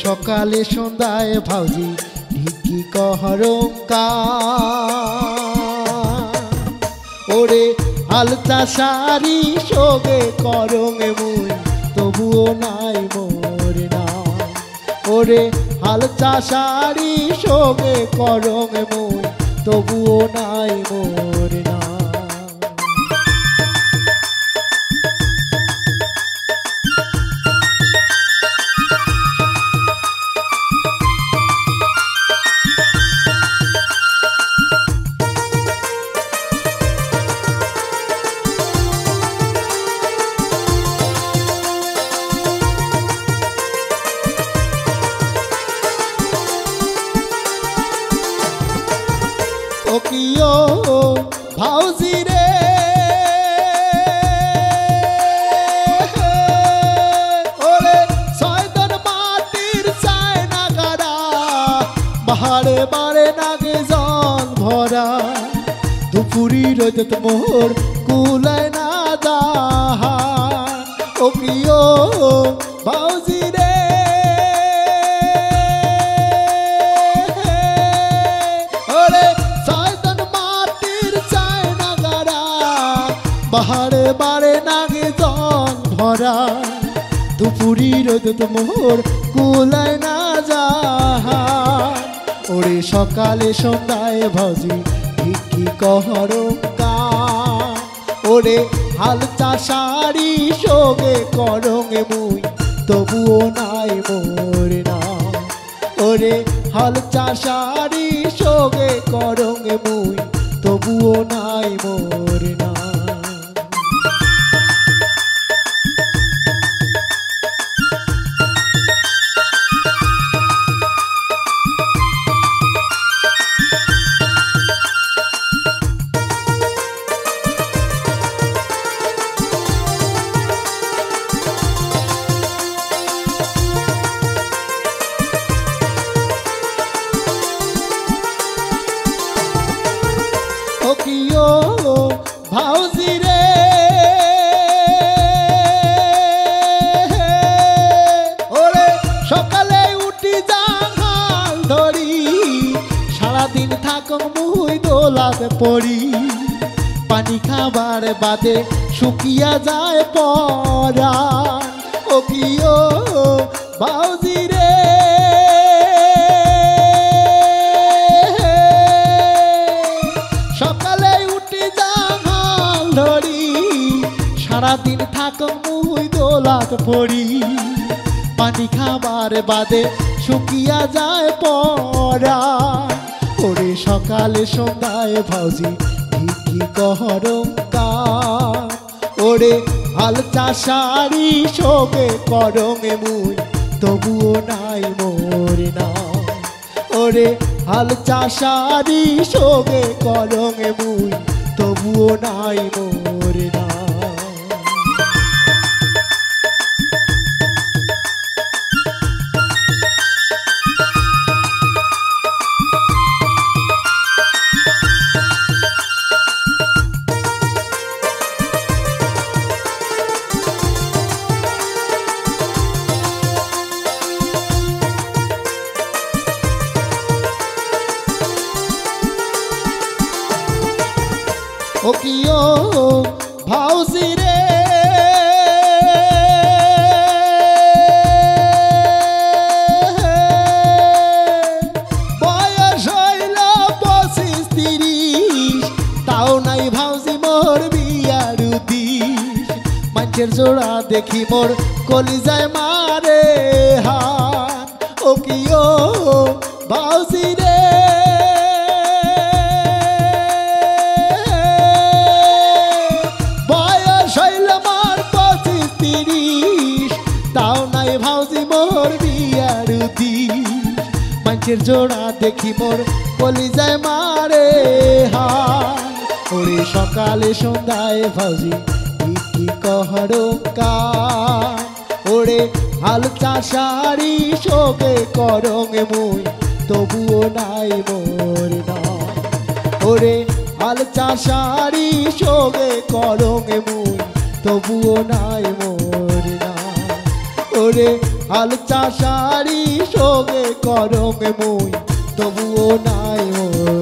সকালে সন্ধ্যায় ভাউজি, ঢিকি কহরঙ্কা ওরে হালতা শাড়ি সগে করঙে মুই, তবুও নাই মোর না ওরে হালতা শাড়ি সগে করঙে মুই, তবুও নাই মোর না ভাউজি রে ওরে মাটির চায় না গাড়া বাহারে বারে নাগে জল ভরা। দুপুরি রোদত মোর কুলায় না দাহান ও কিও ভাউজি রে বাহারে বারে নাগে জল ভরা। দুপুরি রোদ মোর কুলায় না যা ওরে সকালে সন্ধ্যায় ভজি ভিকি কহরঙ্কা ওরে হালচা শাড়ি সগে করঙে মুই, তবুও নাই মোর না ওরে হালচা শাড়ি সগে করঙে মুই, তবুও নাই মোর না ওরে সকালে উঠি ধরি সারাদিন দোলাতে পড়ি। পানি খাবার বাদে শুকিয়া যায় পরা সারাদিন থাক মুই দোলাত পড়ি পানি খাবার বাদে শুকিয়া যায় পরা ওরে সকালে সন্ধ্যায় ভাউজি ভিকি কহরঙ্কা ওরে হালচা শাড়ি শোকে করঙে মুই, তবুও নাই মোর না ওরে হালচা শাড়ি শোকে করঙে মুই, তবুও নাই মোর না ও কিও ভাউজি রে? বয়স হইল পঁচিশ তিরিশ, তাও নাই ভাউজি মোর বিয়ার উদিস মানুষের জোড়া দেখি মোর কলিজায় মারে হাত। ও কিও ভাউজি রে? মানুষের জোড়া দেখি মোর কলিজায় মারে হার ওরে সকালে সন্ধ্যায় ভাউজি কি কহরঙ্কা ওরে হালচা শাড়ি শোকে করঙে মুই, তবুও নাই মোর না ওরে হালচা শাড়ি শোকে করঙে মুই, তবুও নাই মোর না ওরে হাল চাষারি সঙ্গে করমে মুই তবুও নাই মোর